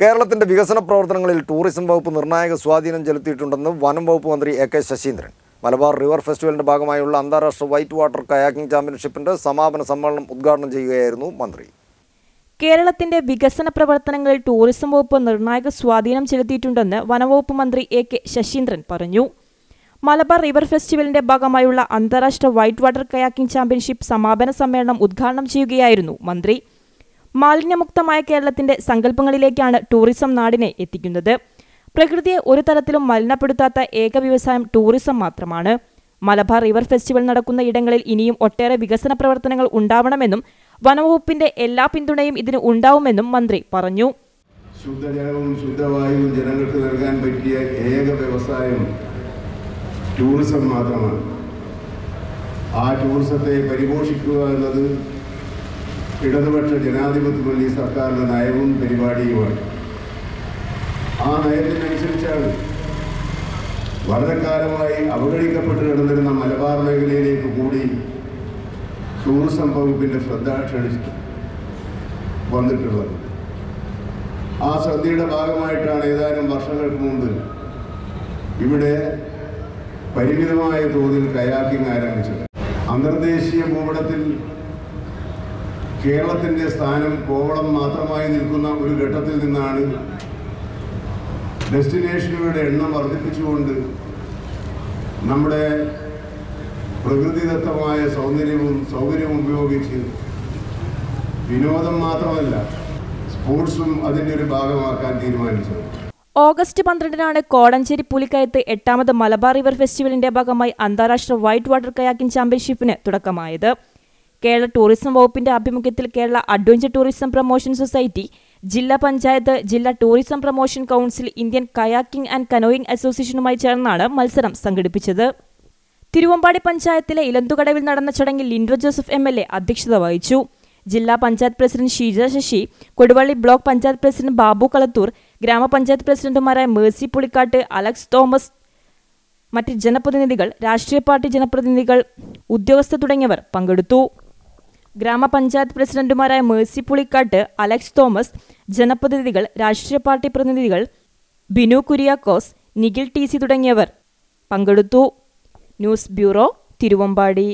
കേരളത്തിന്റെ വികസന പ്രവർത്തനങ്ങളിൽ ടൂറിസം വകുപ്പ് നിർണായക സ്വാധീനം ചെലുത്തിയിട്ടുണ്ടെന്ന് വനം വകുപ്പ് മന്ത്രി A K Saseendran. Malabar river ഫെസ്റ്റിവലിന്റെ ഭാഗമായുള്ള അന്താരാഷ്ട്ര വൈറ്റ് വാട്ടർ കയാക്കിംഗ് ചാമ്പ്യൻഷിപ്പിന്റെ സമാപന സമ്മേളനം ഉദ്ഘാടനം ചെയ്യുകയായിരുന്നു മന്ത്രി. കേരളത്തിന്റെ വികസന പ്രവർത്തനങ്ങളിൽ ടൂറിസം വകുപ്പ് നിർണായക സ്വാധീനം ചെലുത്തിയിട്ടുണ്ടെന്ന് വനംവകുപ്പ് മന്ത്രി എ കെ ശശീന്ദ്രൻ പറഞ്ഞു. മലബാർ റിവർ ഫെസ്റ്റിവലിന്റെ ഭാഗമായുള്ള അന്താരാഷ്ട്ര വൈറ്റ് വാട്ടർ കയാക്കിംഗ് ചാമ്പ്യൻഷിപ്പ് സമാപന സമ്മേളനം ഉദ്ഘാടനം ചെയ്യുകയായിരുന്നു മന്ത്രി. മാലിന്യമുക്തമായ കേരളത്തിന്റെ സങ്കല്പങ്ങളിലേക്കാണ് ടൂറിസം നാടിനെ എത്തിക്കുന്നത്. പ്രകൃതിയെ ഒരു തരത്തിലും മലിനപ്പെടുത്താത്ത ഏക വ്യവസായം ടൂറിസം മാത്രമാണ്. മലബാർ റിവർ ഫെസ്റ്റിവൽ നടക്കുന്ന ഇടങ്ങളിൽ ഇനിയും ഒട്ടേറെ വികസന പ്രവർത്തനങ്ങൾ ഉണ്ടാവണമെന്നും വനവകുപ്പിന്റെ എല്ലാ പിന്തുണയും ഇതിന് ഉണ്ടാവുമെന്നും മന്ത്രി പറഞ്ഞു. ശുദ്ധജലവും ശുദ്ധവായുവും ജനങ്ങൾക്ക് നൽകാൻ പറ്റിയ ഏക വ്യവസായം ടൂറിസം മാത്രമാണ്. ആ ടൂറിസത്തെ പരിപോഷിക്കുക എന്നത് ഇടതുപക്ഷ ജനാധിപത്യ മുന്നണി സർക്കാരിന്റെ നയവും പരിപാടിയുമാണ്. ആ നയത്തിനനുസരിച്ചാണ് വളരെ കാലമായി അവഗണിക്കപ്പെട്ട് കിടന്നിരുന്ന മലബാർ മേഖലയിലേക്ക് കൂടി ടൂറിസം വകുപ്പിന്റെ ശ്രദ്ധ ക്ഷണിച്ചു വന്നിട്ടുള്ളത്. ആ ശ്രദ്ധയുടെ ഭാഗമായിട്ടാണ് ഏതാനും വർഷങ്ങൾക്ക് മുമ്പ് ഇവിടെ പരിമിതമായ തോതിൽ കയാക്കിംഗ് ആരംഭിച്ചത്. അന്തർദേശീയ ഭൂപടത്തിൽ കേരളത്തിന്റെ സ്ഥാനം കോവളം മാത്രമായി നിൽക്കുന്ന ഒരു ഘട്ടത്തിൽ നിന്നാണ് ഡെസ്റ്റിനേഷനുകളുടെ എണ്ണം വർദ്ധിപ്പിച്ചുകൊണ്ട് നമ്മുടെ പ്രകൃതിദത്തമായ സൗന്ദര്യവും സൗകര്യവും ഉപയോഗിച്ച് വിനോദം മാത്രമല്ല സ്പോർട്സും അതിന്റെ ഒരു ഭാഗമാക്കാൻ തീരുമാനിച്ചത്. ഓഗസ്റ്റ് പന്ത്രണ്ടിനാണ് കോടഞ്ചേരി പുലിക്കയത്ത് എട്ടാമത് മലബാർ റിവർ ഫെസ്റ്റിവലിന്റെ ഭാഗമായി അന്താരാഷ്ട്ര വൈറ്റ് വാട്ടർ കയാക്കിംഗ് ചാമ്പ്യൻഷിപ്പിന് തുടക്കമായത്. കേരള ടൂറിസം വകുപ്പിന്റെ ആഭിമുഖ്യത്തിൽ Kerala adventure tourism promotion society ജില്ലാ പഞ്ചായത്ത് ജില്ലാ tourism promotion council Indian kayaking and canoeing അസോസിയേഷനുമായി ചേർന്നാണ് മത്സരം സംഘടിപ്പിച്ചത്. തിരുവമ്പാടി പഞ്ചായത്തിലെ ഇലന്തുകടവിൽ നടന്ന ചടങ്ങിൽ Linto Joseph M L A അധ്യക്ഷത വഹിച്ചു. ജില്ലാ panchayat president Sheeja Sasi Koduvally block panchayat president Babu Kalathoor ഗ്രാമപഞ്ചായത്ത് പ്രസിഡന്റുമാരായ മേഴ്സി പുളിക്കാട്ട് അലക്സ് തോമസ് മറ്റ് ജനപ്രതിനിധികൾ രാഷ്ട്രീയ പാർട്ടി ജനപ്രതിനിധികൾ ഉദ്യോഗസ്ഥർ തുടങ്ങിയവർ പങ്കെടുത്തു. ഗ്രാമപഞ്ചായത്ത് പ്രസിഡന്റുമാരായ മേഴ്സി പുളിക്കാട്ട് അലക്സ് തോമസ് ജനപ്രതിനിധികൾ രാഷ്ട്രീയ പാർട്ടി പ്രതിനിധികൾ ബിനു കുര്യാക്കോസ് നിഖിൽ ടി സി തുടങ്ങിയവർ പങ്കെടുത്തു. News bureau Thiruvambady.